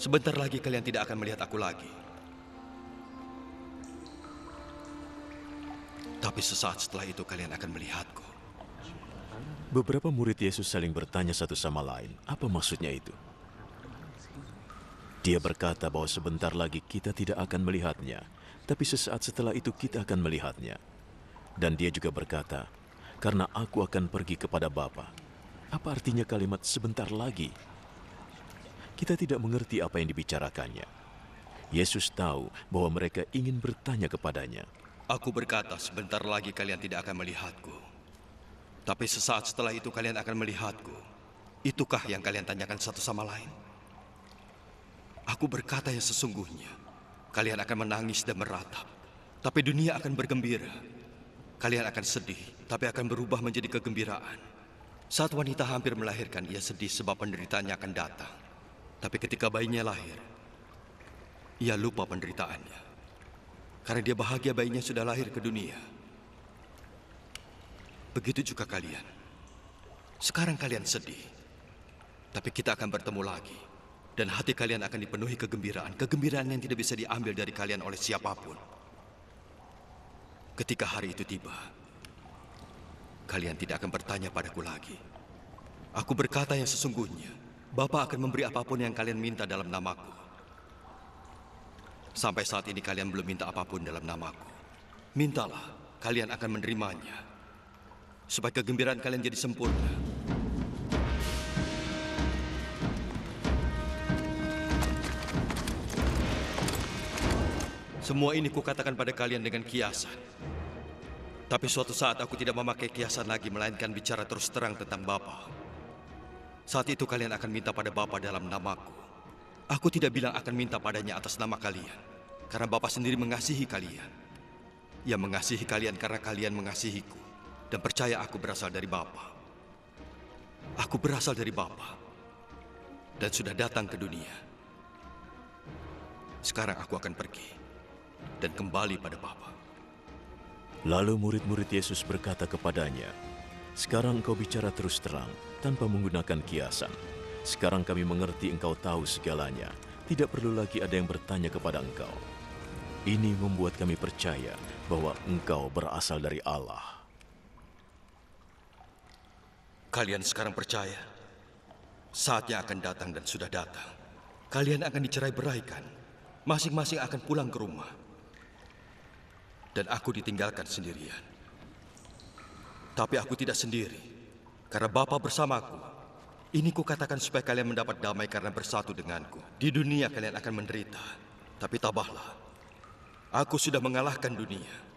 Sebentar lagi kalian tidak akan melihat aku lagi. Tapi sesaat setelah itu kalian akan melihatku. Beberapa murid Yesus saling bertanya satu sama lain, apa maksudnya itu? Dia berkata bahwa sebentar lagi kita tidak akan melihatnya, tapi sesaat setelah itu kita akan melihatnya. Dan dia juga berkata, karena aku akan pergi kepada Bapa. Apa artinya kalimat sebentar lagi? Kita tidak mengerti apa yang dibicarakannya. Yesus tahu bahwa mereka ingin bertanya kepadanya. Aku berkata, sebentar lagi kalian tidak akan melihatku. Tapi sesaat setelah itu kalian akan melihatku. Itukah yang kalian tanyakan satu sama lain? Aku berkata yang sesungguhnya. Kalian akan menangis dan meratap. Tapi dunia akan bergembira. Kalian akan sedih, tapi akan berubah menjadi kegembiraan. Saat wanita hampir melahirkan, ia sedih sebab penderitaannya akan datang. Tapi ketika bayinya lahir, ia lupa penderitaannya. Karena dia bahagia bayinya sudah lahir ke dunia. Begitu juga kalian. Sekarang kalian sedih. Tapi kita akan bertemu lagi. Dan hati kalian akan dipenuhi kegembiraan. Kegembiraan yang tidak bisa diambil dari kalian oleh siapa pun. Ketika hari itu tiba, kalian tidak akan bertanya padaku lagi. Aku berkata yang sesungguhnya, Bapa akan memberi apa pun yang kalian minta dalam namaku. Sampai saat ini kalian belum minta apa pun dalam namaku. Mintalah, kalian akan menerimanya. Supaya kegembiraan kalian jadi sempurna. Semua ini kukatakan pada kalian dengan kiasan. Tapi suatu saat aku tidak memakai kiasan lagi, melainkan bicara terus terang tentang Bapa. Saat itu kalian akan minta pada Bapa dalam namaku. Aku tidak bilang akan minta padanya atas nama kalian. Karena Bapa sendiri mengasihi kalian. Ia mengasihi kalian karena kalian mengasihiku. Dan percaya aku berasal dari Bapa. Aku berasal dari Bapa. Dan sudah datang ke dunia. Sekarang aku akan pergi. Dan kembali pada Bapa. Lalu murid-murid Yesus berkata kepadanya, Sekarang engkau bicara terus terang, tanpa menggunakan kiasan. Sekarang kami mengerti engkau tahu segalanya. Tidak perlu lagi ada yang bertanya kepada engkau. Ini membuat kami percaya bahwa engkau berasal dari Allah. Kalian sekarang percaya? Saatnya akan datang dan sudah datang. Kalian akan dicerai beraikan. Masing-masing akan pulang ke rumah. Dan aku ditinggalkan sendirian. Tapi aku tidak sendiri. Karena Bapa bersamaku. Ini kukatakan supaya kalian mendapat damai karena bersatu denganku. Di dunia kalian akan menderita. Tapi tabahlah. Aku sudah mengalahkan dunia.